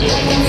Yeah.